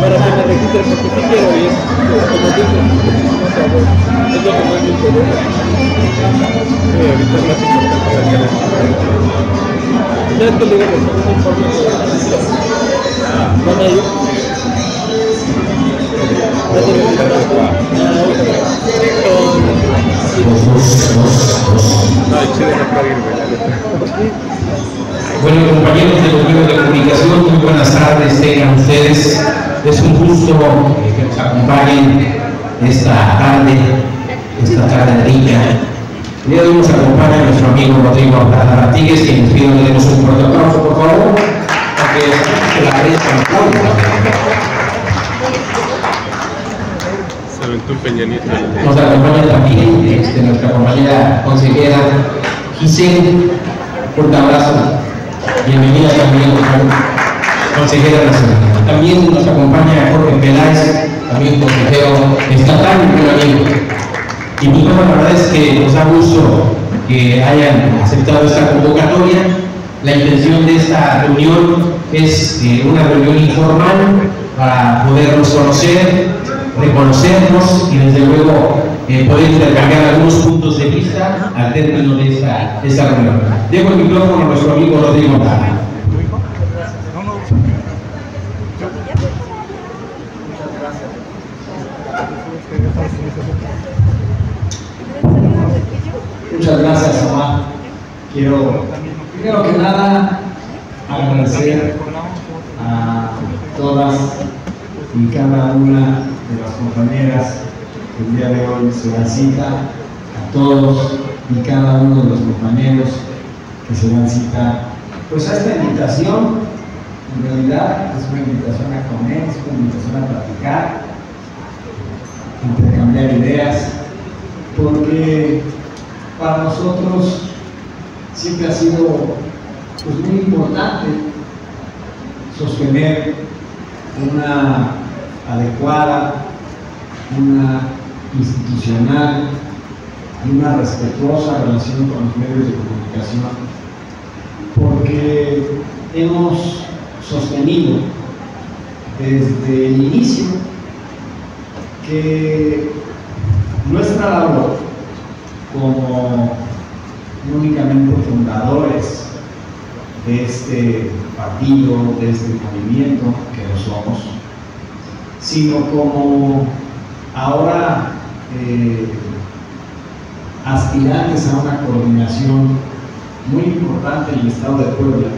para que me registren, porque sí quiero ir. Como dices, no sé, bueno, es lo que más me interesa. Sí, ahorita es más importante sacar le digo que son un informe ¿Van a ir? Ya te lo No, puedo ir, güey, la neta. Bueno, compañeros del Gobierno de Comunicación, muy buenas tardes, tengan ustedes. Es un gusto eh, que nos acompañen esta tarde, esta tarde rica. El día de hoy nos acompaña nuestro amigo Rodrigo Artigues, quien les pido que demos un fuerte aplauso, por favor, para que la prensa. Se aventó un Peña Nieto. Nos acompaña también este, nuestra compañera consejera Giselle. Fuerte abrazo. Bienvenida también, consejera nacional. También nos acompaña Jorge Peláez, también consejero estatal y buen amigo. Y pues bueno, la verdad es que nos da gusto que hayan aceptado esta convocatoria. La intención de esta reunión es eh, una reunión informal para podernos conocer, reconocernos y desde luego eh, poder intercambiar algunos puntos de vista al término de esta, reunión. Dejo el micrófono a nuestro amigo Rodrigo Montaña. Muchas gracias, Omar. Quiero, primero que nada, agradecer a todas y cada una de las compañeras el día de hoy se dan cita, a todos y cada uno de los compañeros que se dan cita, pues a esta invitación, en realidad es una invitación a comer, es una invitación a platicar, intercambiar ideas, porque para nosotros siempre ha sido pues, muy importante sostener una adecuada, una institucional y una respetuosa relación con los medios de comunicación, porque hemos sostenido desde el inicio que nuestra labor como no únicamente fundadores de este partido, de este movimiento, que lo somos, sino como ahora eh, aspirantes a una coordinación muy importante en el Estado de Puebla,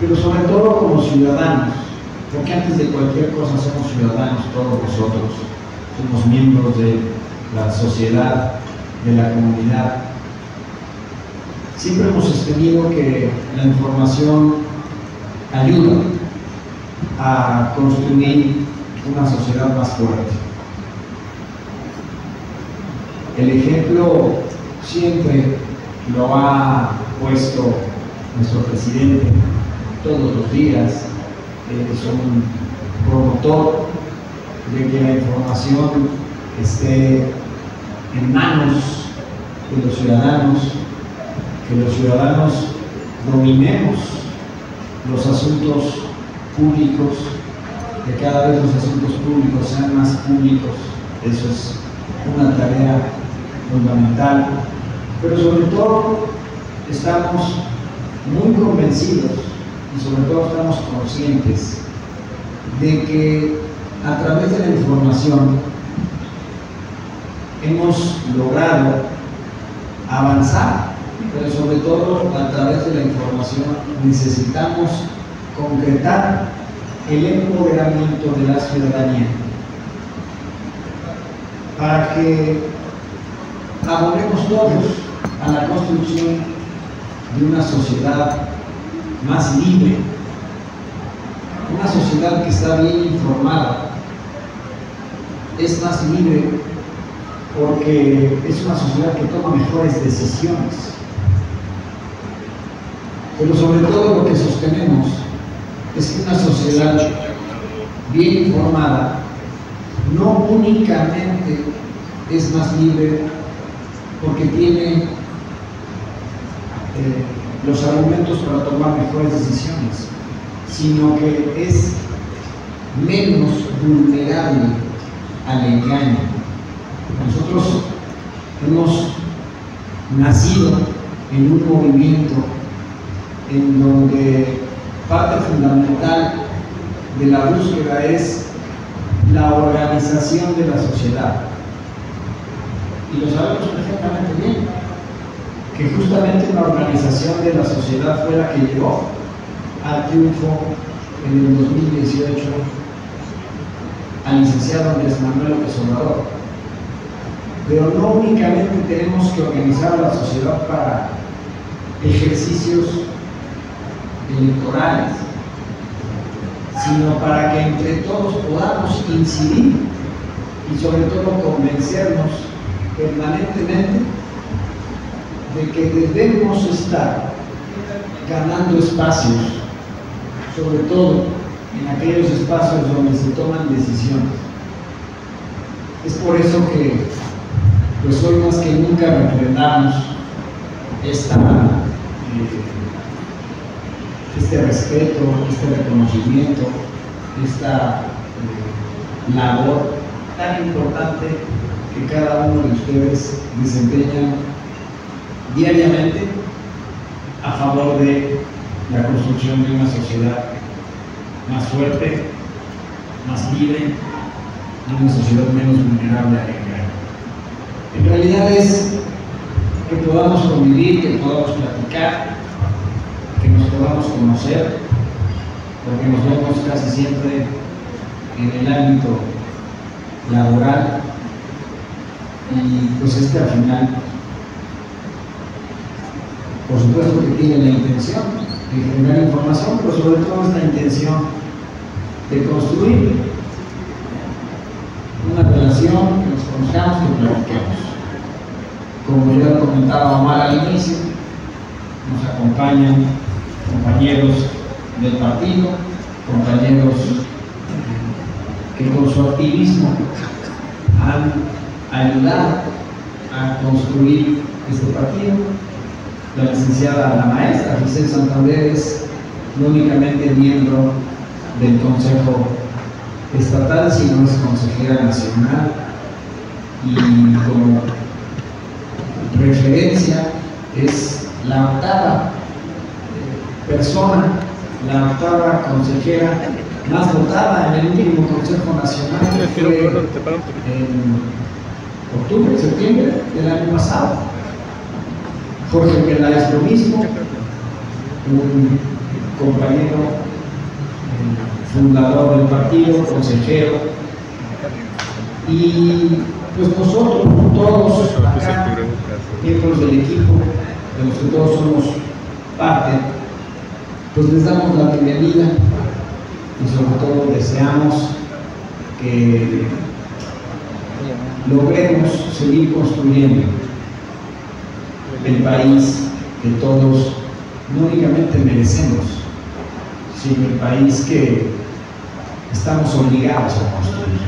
pero sobre todo como ciudadanos, porque antes de cualquier cosa somos ciudadanos todos nosotros, somos miembros de la sociedad, de la comunidad. Siempre hemos sostenido que la información ayuda a construir una sociedad más fuerte. El ejemplo siempre lo ha puesto nuestro presidente todos los días. Él es un promotor de que la información esté en manos de los ciudadanos, que los ciudadanos dominemos los asuntos públicos, que cada vez los asuntos públicos sean más públicos. Eso es una tarea fundamental. Pero sobre todo estamos muy convencidos y sobre todo estamos conscientes de que a través de la información hemos logrado avanzar, pero sobre todo a través de la información necesitamos concretar el empoderamiento de la ciudadanía para que abonemos todos a la construcción de una sociedad más libre, una sociedad que está bien informada, es más libre porque es una sociedad que toma mejores decisiones. Pero sobre todo lo que sostenemos es que una sociedad bien informada no únicamente es más libre porque tiene eh, los argumentos para tomar mejores decisiones, sino que es menos vulnerable al engaño. Nosotros hemos nacido en un movimiento en donde parte fundamental de la búsqueda es la organización de la sociedad. Y lo sabemos perfectamente bien, que justamente una organización de la sociedad fue la que llevó al triunfo en el 2018 al licenciado Andrés Manuel López. Pero no únicamente tenemos que organizar a la sociedad para ejercicios electorales, sino para que entre todos podamos incidir y sobre todo convencernos permanentemente de que debemos estar ganando espacios, sobre todo en aquellos espacios donde se toman decisiones. Es por eso que pues hoy más que nunca refrendamos esta eh, este respeto, este reconocimiento, esta eh, labor tan importante que cada uno de ustedes desempeña diariamente a favor de la construcción de una sociedad más fuerte, más libre, una sociedad menos vulnerable al engaño. En realidad es que podamos convivir, que podamos platicar, podamos conocer, porque nos vemos casi siempre en el ámbito laboral y pues este al final, por supuesto que tiene la intención de generar información, pero sobre todo es la intención de construir una relación, que nos conozcamos, que platiquemos. Como ya comentaba Omar al inicio, nos acompañan compañeros del partido, compañeros que con su activismo han ayudado a construir este partido. La licenciada, la maestra Giselle Santander es no únicamente miembro del Consejo Estatal, sino es consejera nacional y como referencia es la octava persona, la octava consejera más votada en el último Consejo Nacional, que fue octubre, septiembre del año pasado. Jorge Peláez es lo mismo, un compañero eh, fundador del partido, consejero, y pues nosotros, todos acá, miembros del equipo, de los que todos somos parte, pues les damos la bienvenida y sobre todo deseamos que logremos seguir construyendo el país que todos no únicamente merecemos, sino el país que estamos obligados a construir.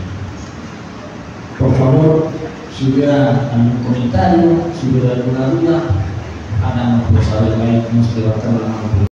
Por favor, si hubiera algún comentario, si hubiera alguna duda, háganoslo saber ahí, nos levantamos la mano.